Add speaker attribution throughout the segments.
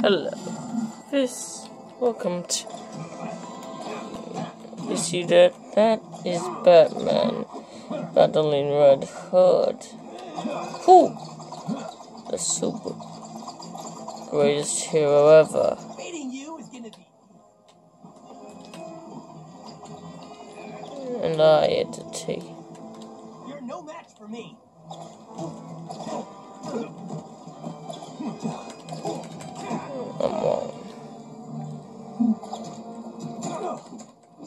Speaker 1: Hello. This. Welcome to. You see that? That is Batman battling Red Hood. Who? The super greatest hero ever. And I had to take.
Speaker 2: You're no match for me.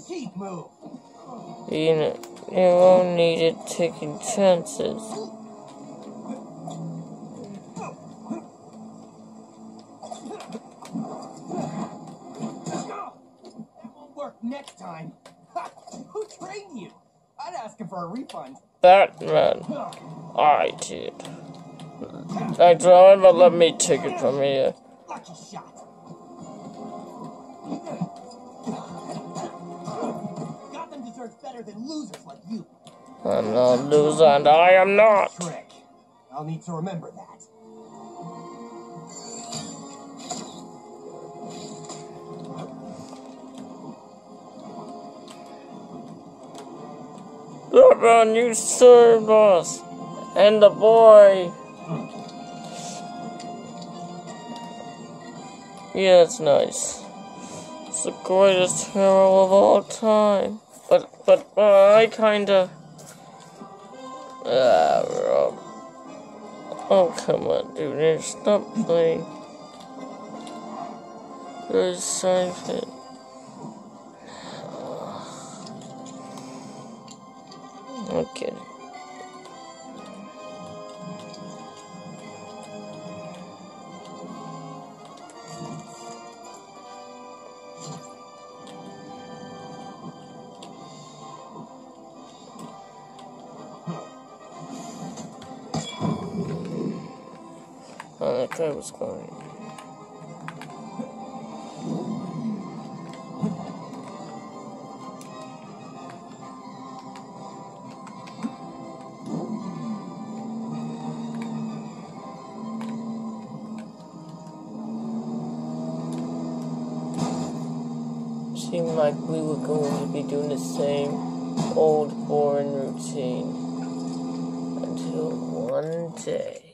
Speaker 2: Keep move.
Speaker 1: You know, you won't need it taking chances.
Speaker 2: That won't work next time. Who trained you? I'd ask him for a refund.
Speaker 1: Batman. I did. I don't ever let me take it from here.
Speaker 2: Lucky shot. Gotham deserves better than losers like you.
Speaker 1: I'm not a loser and I am not.
Speaker 2: Trick. I'll need to remember that.
Speaker 1: Look, Batman, you served us. And the boy. Yeah, it's nice. The greatest hero of all time. But, but, I kinda... Rob. Oh, come on, dude. Stop playing. There's something. Okay. Oh, that guy was going. Seemed like we were going to be doing the same old boring routine until one day.